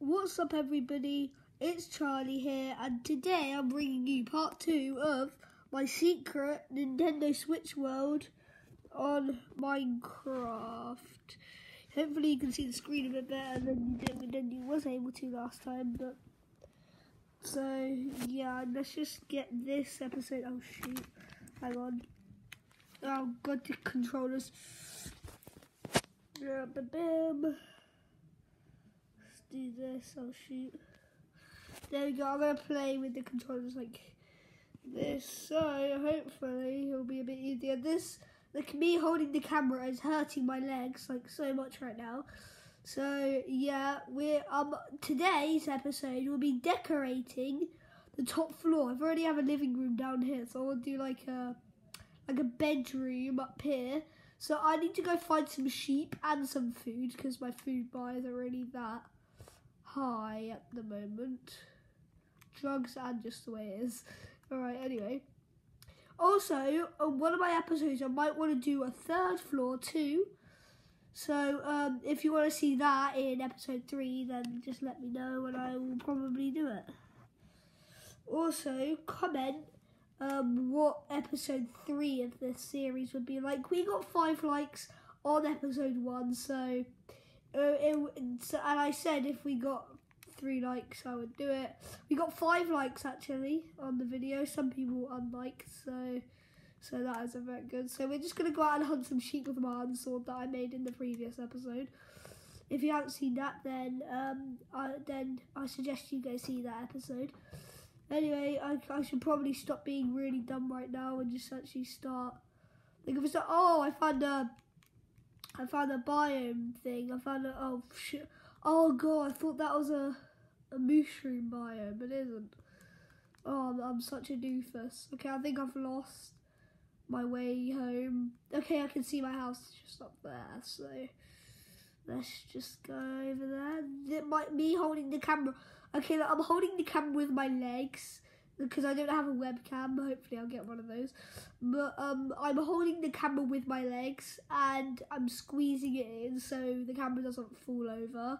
What's up, everybody? It's Charlie here, and today I'm bringing you part two of my secret Nintendo Switch world on Minecraft. Hopefully, you can see the screen a bit better than you did than you was able to last time. But so yeah, let's just get this episode. Oh shoot! Hang on. Oh, got the controllers. Yeah, bam. Do this. Oh shoot. There we go. I'm gonna play with the controllers like this. So hopefully it'll be a bit easier. This like me holding the camera is hurting my legs like so much right now. So yeah, we're um today's episode will be decorating the top floor. I've already have a living room down here, so I'll do like a like a bedroom up here. So I need to go find some sheep and some food because my food buyers are really that high at the moment. Drugs and just the way it is. Alright, anyway. Also, on one of my episodes, I might want to do a third floor too. So, um, if you want to see that in episode 3, then just let me know and I will probably do it. Also, comment um, what episode 3 of this series would be like. We got 5 likes on episode 1, so, uh, it, and I said if we got three likes, I would do it. We got five likes actually on the video. Some people unliked, so so that isn't very good. So we're just gonna go out and hunt some sheep with my sword that I made in the previous episode. If you haven't seen that, then um, I, then I suggest you go see that episode. Anyway, I, I should probably stop being really dumb right now and just actually start. Like if it's like, oh, I found a, I found a biome thing. I found a oh shit. Oh god, I thought that was a a mushroom biome, but it isn't. Oh, I'm, I'm such a doofus. Okay, I think I've lost my way home. Okay, I can see my house just up there, so let's just go over there. It might me holding the camera. Okay, I'm holding the camera with my legs because I don't have a webcam. Hopefully, I'll get one of those. But um, I'm holding the camera with my legs and I'm squeezing it in so the camera doesn't fall over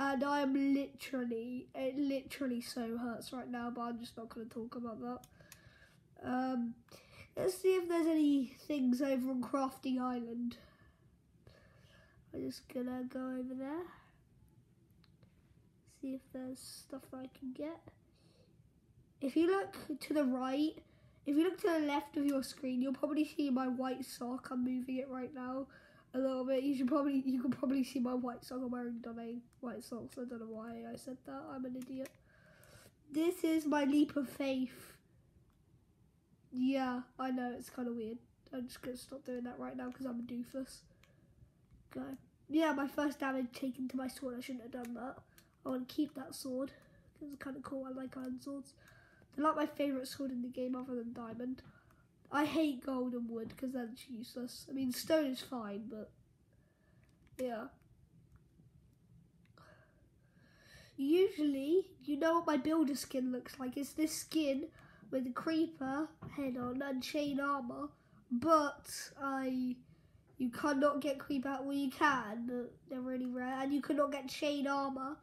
and I am literally, it literally so hurts right now, but I'm just not going to talk about that. Um, let's see if there's any things over on Crafting Island. I'm just gonna go over there, see if there's stuff I can get. If you look to the right, if you look to the left of your screen, you'll probably see my white sock. I'm moving it right now a little bit. You should probably you can probably see my white sock. I'm wearing domain white socks. I don't know why I said that. I'm an idiot. This is my leap of faith. Yeah, I know it's kind of weird. I'm just gonna stop doing that right now because I'm a doofus. Go. Yeah, my first damage taken to my sword. I shouldn't have done that. I want to keep that sword because it's kind of cool. I like iron swords. They're like my favourite sword in the game other than diamond. I hate gold and wood because that's useless. I mean, stone is fine, but yeah. Usually, you know what my builder skin looks like. It's this skin with a creeper head on and chain armor, but I, you cannot get creeper. Well, you can, but they're really rare, and you cannot get chain armor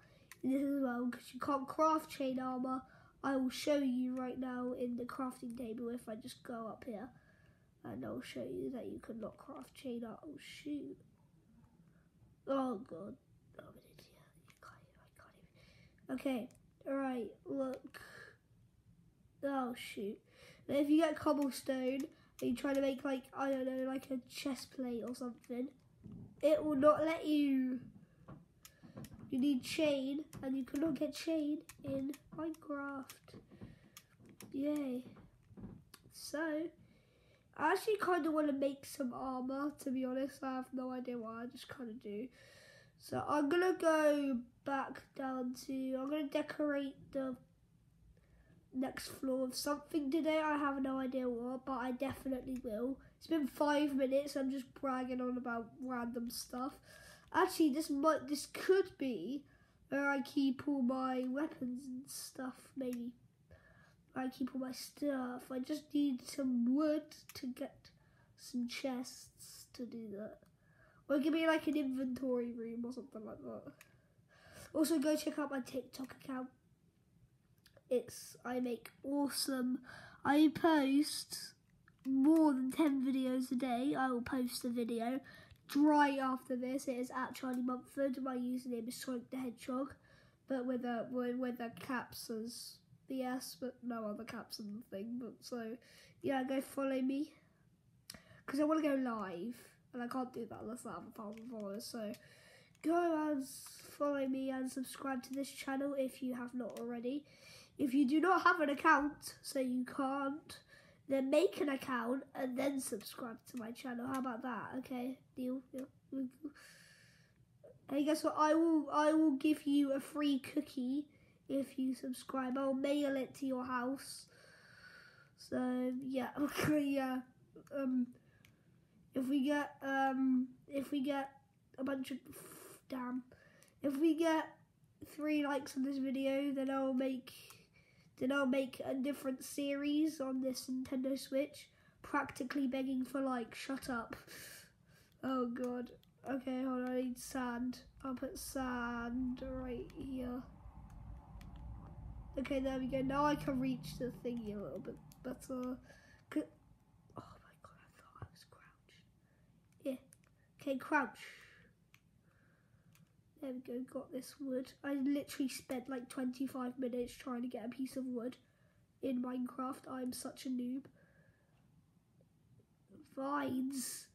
in this as well because you can't craft chain armor I will show you right now in the crafting table if I just go up here and I'll show you that you could not craft chain art. Oh shoot. Oh god. Oh, an idiot. You can't, I can't even. Okay. Alright, look. Oh shoot. Now if you get cobblestone and you try to make like, I don't know, like a chest plate or something, it will not let you you need chain, and you cannot get chain in Minecraft. Yay. So, I actually kind of want to make some armor, to be honest. I have no idea why, I just kind of do. So, I'm going to go back down to, I'm going to decorate the next floor of something today. I have no idea what, but I definitely will. It's been five minutes, I'm just bragging on about random stuff. Actually, this might this could be where I keep all my weapons and stuff. Maybe I keep all my stuff. I just need some wood to get some chests to do that. Or it could be like an inventory room or something like that. Also, go check out my TikTok account. It's I make awesome. I post more than ten videos a day. I will post a video. Right after this, it is at Charlie Mumford. My username is Sonic the Hedgehog, but with a with, a caps as the S, but no other caps in the thing. But so yeah, go follow me because I want to go live, and I can't do that unless I have a thousand followers. So go and follow me and subscribe to this channel if you have not already. If you do not have an account, so you can't, then make an account and then subscribe to my channel. How about that? Okay, deal. Hey, guess what? I will I will give you a free cookie if you subscribe. I'll mail it to your house. So yeah, okay, yeah. Um, if we get um, if we get a bunch of damn, if we get three likes on this video, then I'll make then I'll make a different series on this Nintendo Switch. Practically begging for like, shut up. Oh god. Okay, hold on, I need sand. I'll put sand right here. Okay, there we go. Now I can reach the thingy a little bit better. Oh my god, I thought I was crouched. Yeah. Okay, crouch. There we go, got this wood. I literally spent like 25 minutes trying to get a piece of wood in Minecraft. I'm such a noob. Vines.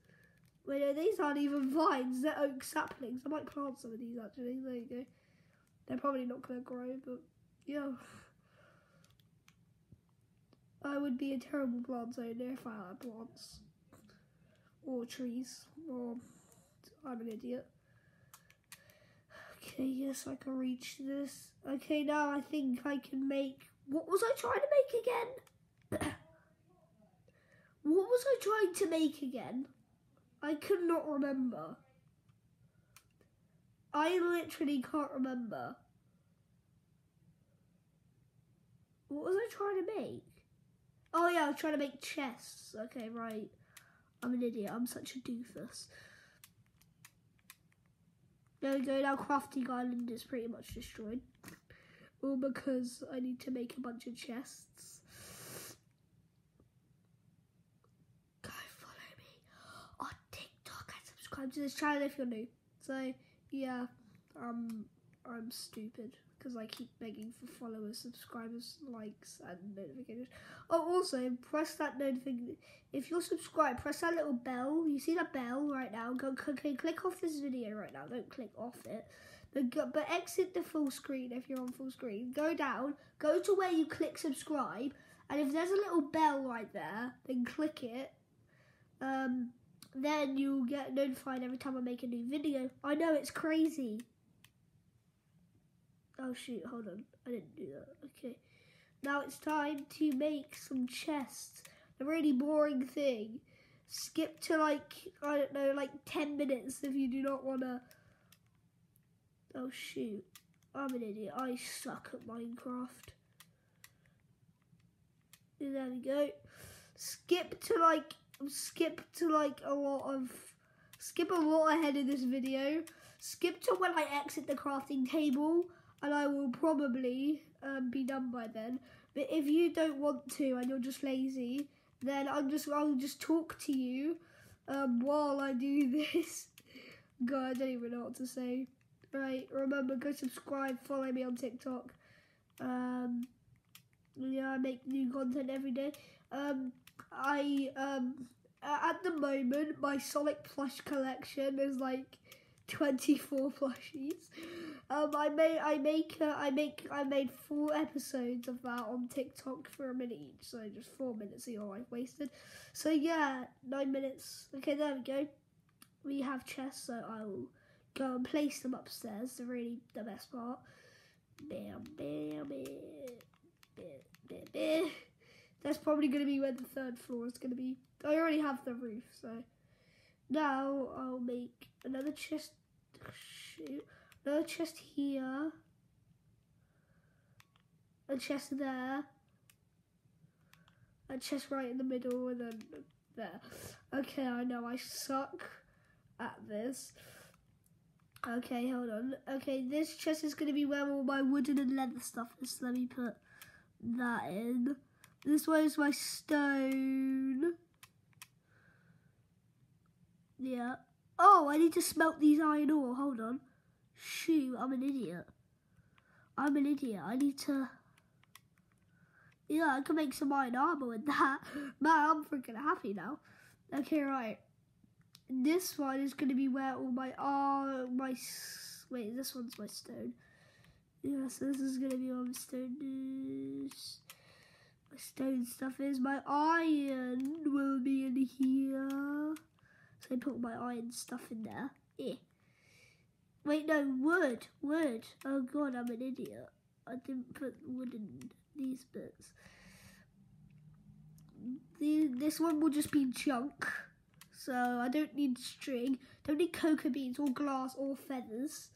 Wait, no, these aren't even vines. They're oak saplings. I might plant some of these actually. There you go. They're probably not going to grow, but yeah. I would be a terrible plant owner if I had plants. Or trees. Or I'm an idiot. Okay, yes, I can reach this. Okay, now I think I can make... What was I trying to make again? what was I trying to make again? I could not remember. I literally can't remember. What was I trying to make? Oh yeah, I was trying to make chests. Okay, right. I'm an idiot. I'm such a doofus. There we go, now Crafting Island is pretty much destroyed. All because I need to make a bunch of chests. Go follow me on TikTok and subscribe to this channel if you're new. So, yeah, um, I'm stupid because I keep begging for followers, subscribers, likes, and notifications. Oh, also press that notification. If you're subscribed, press that little bell. You see that bell right now? Go click, click off this video right now. Don't click off it. But, go, but exit the full screen if you're on full screen. Go down. Go to where you click subscribe, and if there's a little bell right there, then click it. Um, then you'll get notified every time I make a new video. I know it's crazy. Oh shoot, hold on. I didn't do that. Okay. Now it's time to make some chests. A really boring thing. Skip to like, I don't know, like 10 minutes if you do not want to. Oh shoot. I'm an idiot. I suck at Minecraft. There we go. Skip to like, skip to like a lot of, skip a lot ahead of this video. Skip to when I exit the crafting table and I will probably um, be done by then. But if you don't want to and you're just lazy, then I'm just I'll just talk to you um, while I do this. God, I don't even know what to say. Right, remember go subscribe, follow me on TikTok. Um, yeah, I make new content every day. Um, I um at the moment my Sonic plush collection is like 24 plushies. Um, I made, I make, uh, I make, I made four episodes of that on TikTok for a minute each, so just four minutes of your life wasted. So yeah, nine minutes. Okay, there we go. We have chests, so I will go and place them upstairs. They're really the best part. Bam, bam, bam, bam, bam, bam. That's probably going to be where the third floor is going to be. I already have the roof, so now I'll make another chest. Shoot. Another chest here. A chest there. A chest right in the middle and then there. Okay, I know I suck at this. Okay, hold on. Okay, this chest is going to be where all my wooden and leather stuff is. Let me put that in. This one is my stone. Yeah. Oh, I need to smelt these iron ore. Hold on. Shoot, I'm an idiot. I'm an idiot. I need to... Yeah, I can make some iron armor with that. Man, I'm freaking happy now. Okay, right. This one is going to be where all my... Oh, my... Wait, this one's my stone. Yeah, so this is going to be all my stone... My stone stuff is. My iron will be in here. So I put my iron stuff in there. Yeah. Wait, no, wood, wood. Oh god, I'm an idiot. I didn't put wood in these bits. The, this one will just be junk. So I don't need string, don't need cocoa beans or glass or feathers.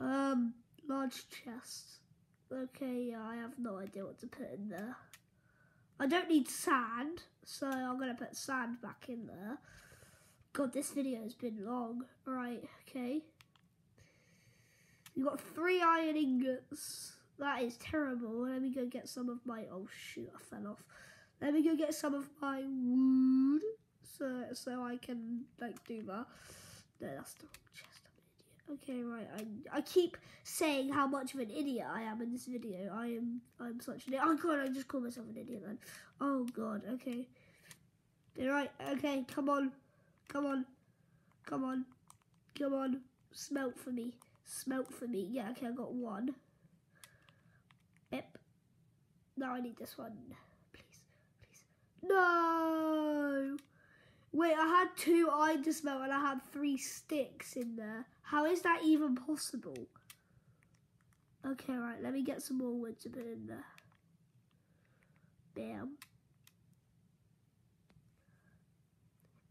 Um, large chest. Okay, yeah, I have no idea what to put in there. I don't need sand, so I'm going to put sand back in there. God, this video has been long. Right, okay. You got three iron ingots. That is terrible. Let me go get some of my... Oh, shoot, I fell off. Let me go get some of my wood so so I can, like, do that. No, that's the wrong chest. I'm an idiot. Okay, right. I, I keep saying how much of an idiot I am in this video. I am I'm such an idiot. Oh, God, I just called myself an idiot then. Oh, God, okay. Right, okay, come on. Come on. Come on. Come on. Smelt for me. Smelt for me. Yeah, okay, I got one. Yep. Now I need this one. Please. Please. No! Wait, I had two iron to smelt and I had three sticks in there. How is that even possible? Okay, right, let me get some more wood to put in there. Bam.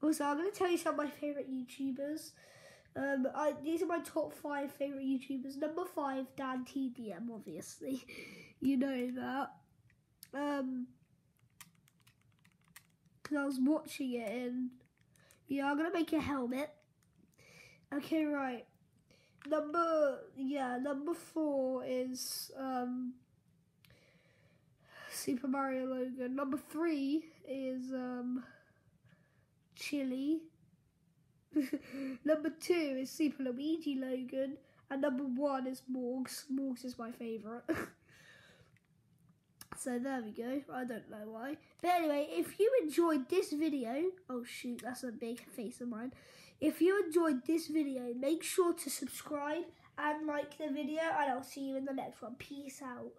Also, I'm going to tell you some of my favourite YouTubers. Um, I, these are my top five favourite YouTubers. Number five, Dan TDM, obviously. you know that. Um, because I was watching it and, yeah, I'm going to make a helmet. Okay, right. Number, yeah, number four is, um, Super Mario Logan. Number three is, um, Chili. number two is Super Luigi Logan. And number one is Morgz. Morgz is my favourite. so there we go. I don't know why. But anyway, if you enjoyed this video... Oh shoot, that's a big face of mine. If you enjoyed this video, make sure to subscribe and like the video. And I'll see you in the next one. Peace out.